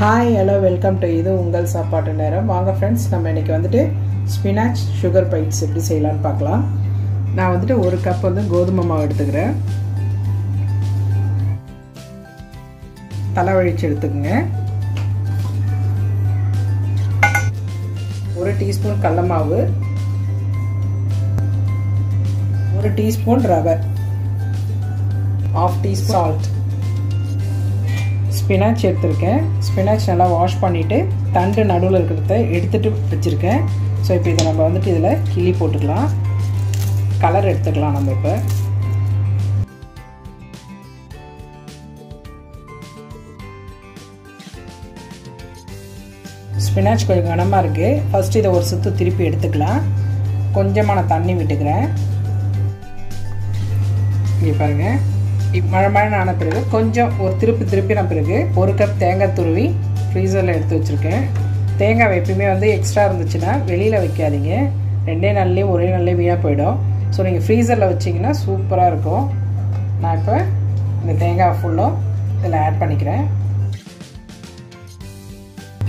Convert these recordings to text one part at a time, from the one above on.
Hi hello welcome to இது உங்கள் சாப்பாட்டு நேரம். வாங்க ஃப்ரெண்ட்ஸ் நம்ம இன்றைக்கி வந்துட்டு ஸ்பினாச் சுகர் பைட்ஸ் எப்படி செய்யலான்னு பார்க்கலாம். நான் வந்துட்டு ஒரு கப் வந்து கோதுமை மாவு எடுத்துக்கிறேன். தலைவழிச்சு எடுத்துக்கோங்க. ஒரு டீஸ்பூன் கடல மாவு. ஒரு டீஸ்பூன் ரவை. ஆஃப் டீஸ்பூன் சால்ட் ஸ்பினாச் எடுத்திருக்கேன். ஸ்பினாச் நல்லா வாஷ் பண்ணிவிட்டு தண்டு நடுவில் இருக்கிறத எடுத்துகிட்டு வச்சுருக்கேன். ஸோ இப்போ இதை நம்ம வந்துட்டு இதில் கிளி போட்டுக்கலாம். கலர் எடுத்துக்கலாம் நம்ம இப்போ. ஸ்பினாச் கொஞ்சம் கனமாக இருக்குது ஃபஸ்ட்டு இதை ஒரு சுற்று திருப்பி எடுத்துக்கலாம். கொஞ்சமாக நான் தண்ணி விட்டுக்கிறேன். இங்கே பாருங்கள் மழை ஆன பிறகு கொஞ்சம் ஒரு திருப்பி திருப்பின பிறகு ஒரு கப் தேங்காய் துருவி ஃப்ரீசரில் எடுத்து வச்சுருக்கேன். தேங்காய் எப்பயுமே வந்து எக்ஸ்ட்ரா இருந்துச்சுன்னா வெளியில் வைக்காதீங்க. ரெண்டே நாள்லேயும் ஒரே நாள்லேயே வீணாக போயிடும். ஸோ நீங்கள் ஃப்ரீசரில் வச்சிங்கன்னா சூப்பராக இருக்கும். நான் இப்போ இந்த தேங்காய் ஃபுல்லும் இதில் ஆட் பண்ணிக்கிறேன்.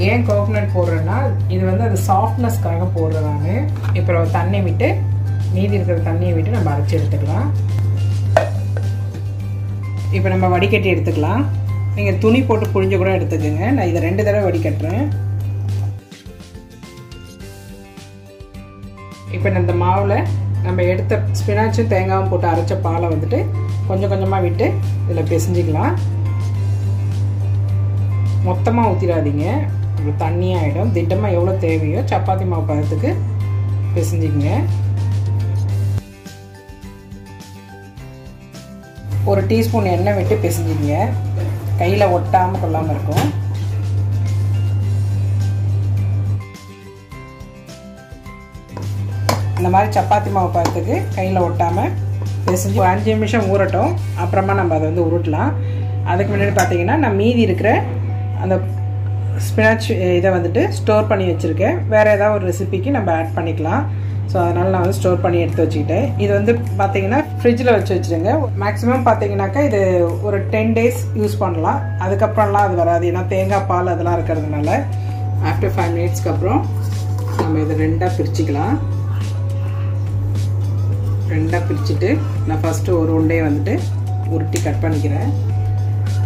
ஏன் கோகோனட் போடுறேன்னா இது வந்து அது சாஃப்ட்னஸ்க்காக போடுறேன் நான். இப்போ தண்ணி விட்டு மீதி இருக்கிற தண்ணியை விட்டு நம்ம அரைச்சி எடுத்துக்கலாம். இப்போ நம்ம வடிகட்டி எடுத்துக்கலாம். நீங்கள் துணி போட்டு புழிஞ்சு கூட எடுத்துக்கோங்க. நான் இதை ரெண்டு தடவை வடிகட்டுறேன். இப்போ இந்த மாவில் நம்ம எடுத்த ஸ்பினாச்சும் தேங்காயும் போட்டு அரைச்ச பாலை வந்துட்டு கொஞ்சம் கொஞ்சமாக விட்டு இதில் பிசைஞ்சிக்கலாம். மொத்தமாக ஊற்றிடாதீங்க தண்ணியாகிடும் திட்டமாக எவ்வளோ தேவையோ சப்பாத்தி மாவு பதத்துக்கு பிசைஞ்சிக்கங்க. ஒரு டீஸ்பூன் எண்ணெய் விட்டு பிசைஞ்சிங்க கையில் ஒட்டாமல் கொள்ளாமல் இருக்கும். இந்த மாதிரி சப்பாத்தி மாவு பார்த்துக்கு கையில் ஒட்டாமல் பிசைஞ்சு ஒரு அஞ்சு நிமிஷம் ஊறட்டும். அப்புறமா நம்ம அதை வந்து உருட்டலாம். அதுக்கு முன்னாடி பார்த்தீங்கன்னா நான் மீதி இருக்கிற அந்த ஸ்பினாச் இதை வந்துட்டு ஸ்டோர் பண்ணி வச்சுருக்கேன். வேறு ஏதாவது ஒரு ரெசிபிக்கு நம்ம ஆட் பண்ணிக்கலாம். ஸோ அதனால் நான் வந்து ஸ்டோர் பண்ணி எடுத்து வச்சுக்கிட்டேன். இது வந்து பார்த்தீங்கன்னா ஃப்ரிட்ஜில் வச்சு வச்சுருங்க. மேக்ஸிமம் பார்த்தீங்கன்னாக்கா இது ஒரு டென் டேஸ் யூஸ் பண்ணலாம். அதுக்கப்புறம்லாம் அது வராது. ஏன்னா தேங்காய் பால் அதெல்லாம் இருக்கிறதுனால ஆஃப்டர் ஃபைவ் மினிட்ஸ்க்கு அப்புறம் நம்ம இதை ரெண்டாக பிரிச்சுக்கலாம். ரெண்டாக பிரிச்சுட்டு நான் ஃபஸ்ட்டு ஒரு உண்டையை வந்துட்டு உருட்டி கட் பண்ணிக்கிறேன்.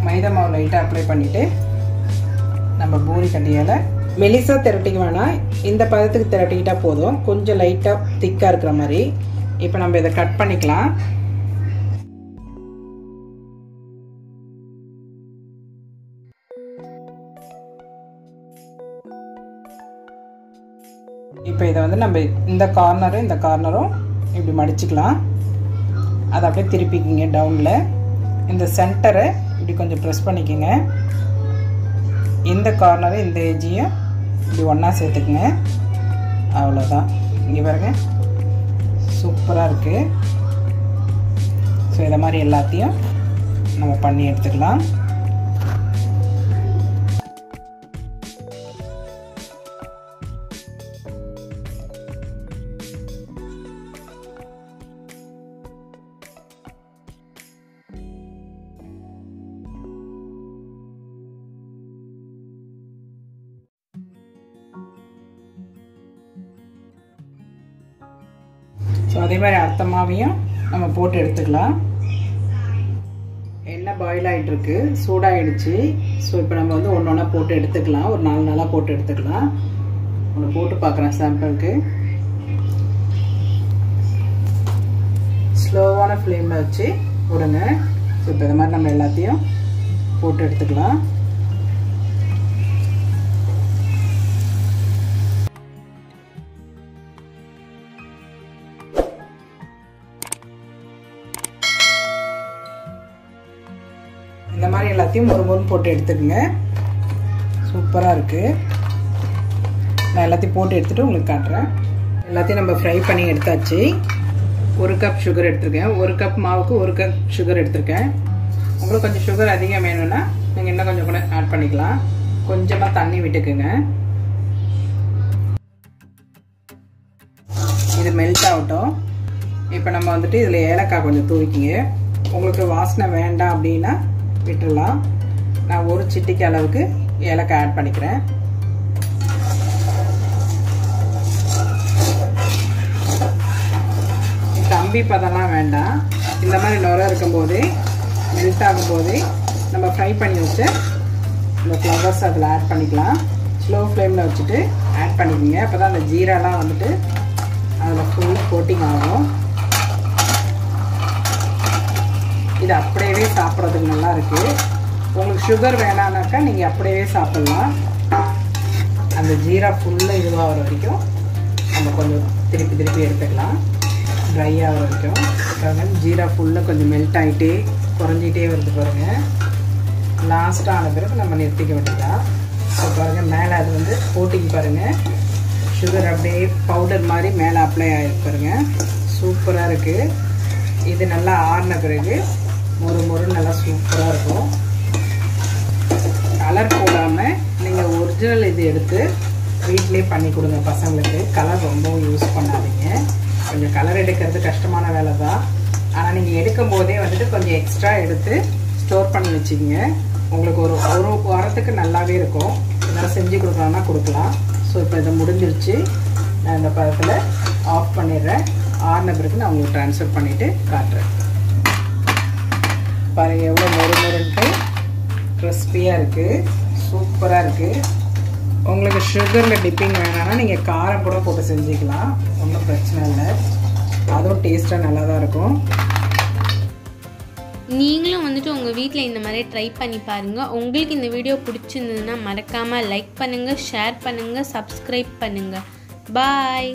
மைதா மாவு லைட்டாக அப்ளை பண்ணிவிட்டு நம்ம பூரி கட்டியால் மெலிசாக திரட்டிக்க வேணாம். இந்த பதத்துக்கு திரட்டிக்கிட்டால் போதும். கொஞ்சம் லைட்டாக திக்காக இருக்கிற மாதிரி. இப்போ நம்ம இதை கட் பண்ணிக்கலாம். இப்போ இதை வந்து நம்ம இந்த கார்னரும் இந்த கார்னரும் இப்படி மடிச்சுக்கலாம். அதை அப்படியே திருப்பிக்கிங்க டவுனில் இந்த சென்டரை இப்படி கொஞ்சம் ப்ரெஸ் பண்ணிக்கோங்க. இந்த கார்னரும் இந்த ஏஜையும் இப்படி ஒன்றா சேர்த்துக்குங்க. அவ்வளோதான் இங்கே பாருங்க. சூப்பராக இருக்குது ஸோ இதை மாதிரி எல்லாத்தையும் நம்ம பண்ணி எடுத்துக்கலாம். ஸோ அதே மாதிரி அடுத்த மாவையும் நம்ம போட்டு எடுத்துக்கலாம். எண்ணெய் பாயில் ஆகிட்டுருக்கு சூடாகிடுச்சு ஸோ இப்போ நம்ம வந்து ஒன்று ஒன்றா போட்டு எடுத்துக்கலாம். ஒரு நாலு நாளாக போட்டு எடுத்துக்கலாம். ஒன்று போட்டு பார்க்குறேன் சாம்பிளுக்கு ஸ்லோவான ஃப்ளேமில் வச்சு விடுங்க ஸோ இப்போ இந்த மாதிரி நம்ம எல்லாத்தையும் போட்டு எடுத்துக்கலாம். இந்த மாதிரி எல்லாத்தையும் ஒரு முறை போட்டு எடுத்துக்கோங்க. சூப்பராக இருக்குது நான் எல்லாத்தையும் போட்டு எடுத்துகிட்டு உங்களுக்கு காட்டுறேன். எல்லாத்தையும் நம்ம ஃப்ரை பண்ணி எடுத்தாச்சு. ஒரு கப் சுகர் எடுத்திருக்கேன். ஒரு கப் மாவுக்கு ஒரு கப் சுகர் எடுத்திருக்கேன். உங்களுக்கு கொஞ்சம் சுகர் அதிகம் வேணும்னா நீங்கள் இன்னும் கொஞ்சம் கூட ஆட் பண்ணிக்கலாம். கொஞ்சமாக தண்ணி விட்டுக்குங்க. இது மெல்ட் ஆகட்டும். இப்போ நம்ம வந்துட்டு இதில் ஏலக்காய் கொஞ்சம் தூவிக்கிங்க. உங்களுக்கு வாசனை வேண்டாம் அப்படின்னா விட்டுடலாம். நான் ஒரு சிட்டிக்கு அளவுக்கு ஏலக்காய் ஆட் பண்ணிக்கிறேன். கம்பி பதம்லாம் வேண்டாம். இந்த மாதிரி நுர இருக்கும்போது மெல்ட் ஆகும்போது நம்ம ஃப்ரை பண்ணி வச்சு இந்த ஃப்ளவர்ஸ் அதில் ஆட் பண்ணிக்கலாம். ஸ்லோ ஃப்ளேமில் வச்சுட்டு ஆட் பண்ணிக்கோங்க. அப்போ தான் அந்த ஜீராலாம் வந்துட்டு அதில் ஃபுல் கோட்டிங் ஆகும். இது அப்படியே சாப்பிட்றதுக்கு நல்லா இருக்குது உங்களுக்கு சுகர் வேணானாக்கா நீங்கள் அப்படியே சாப்பிட்லாம். அந்த ஜீரா ஃபுல்லாக இதுவாகிற வரைக்கும் நம்ம கொஞ்சம் திருப்பி திருப்பி எடுத்துக்கலாம். ட்ரை ஆகிற வரைக்கும். அப்புறம் ஜீரா ஃபுல்லாக கொஞ்சம் மெல்ட் ஆகிட்டே குறைஞ்சிட்டே வருது பாருங்கள் லாஸ்ட்டாக ஆன பிறகு நம்ம நிறுத்திக்க வேண்டியதான் ஸோ பாருங்கள் மேலே அது வந்து கோட்டிங் பாருங்கள் சுகர் அப்படியே பவுடர் மாதிரி மேலே அப்ளை ஆகிருக்கு பாருங்கள் சூப்பராக இருக்குது இது நல்லா ஆறின பிறகு மொறு மொறு நல்லா சூப்பராக இருக்கும். கலர் போடாமல் நீங்கள் ஒரிஜினல் இது எடுத்து வீட்டிலே பண்ணி கொடுங்க பசங்களுக்கு. கலர் ரொம்பவும் யூஸ் பண்ணாதீங்க. கொஞ்சம் கலர் எடுக்கிறது கஷ்டமான வேலை தான். ஆனால் நீங்கள் எடுக்கும் போதே வந்துட்டு கொஞ்சம் எக்ஸ்ட்ரா எடுத்து ஸ்டோர் பண்ணி வச்சுக்கிங்க. உங்களுக்கு ஒரு ஒரு வாரத்துக்கு நல்லாவே இருக்கும். இதெல்லாம் செஞ்சு கொடுக்கலாம்னா கொடுக்கலாம். ஸோ இப்போ இதை முடிஞ்சிருச்சு. நான் இந்த பதத்தில் ஆஃப் பண்ணிடுறேன். ஆறு பிறகு நான் உங்களுக்கு ட்ரான்ஸ்ஃபர் பண்ணிவிட்டு காட்டுறேன். பாருங்கள் எவ்வளோ மொறு மொறுன்ட்டு கிறிஸ்பியாக இருக்குது சூப்பராக இருக்குது உங்களுக்கு சுகரில் டிப்பிங் வேணாம்னா நீங்கள் காரம் கூட போட்டு செஞ்சுக்கலாம். ஒன்றும் பிரச்சனை இல்லை. அதுவும் டேஸ்ட்டாக நல்லா தான் இருக்கும். நீங்களும் வந்துட்டு உங்கள் வீட்டில் இந்த மாதிரி ட்ரை பண்ணி பாருங்கள் உங்களுக்கு இந்த வீடியோ பிடிச்சிருந்ததுன்னா மறக்காமல் லைக் பண்ணுங்கள் ஷேர் பண்ணுங்கள் சப்ஸ்கிரைப் பண்ணுங்கள் பாய்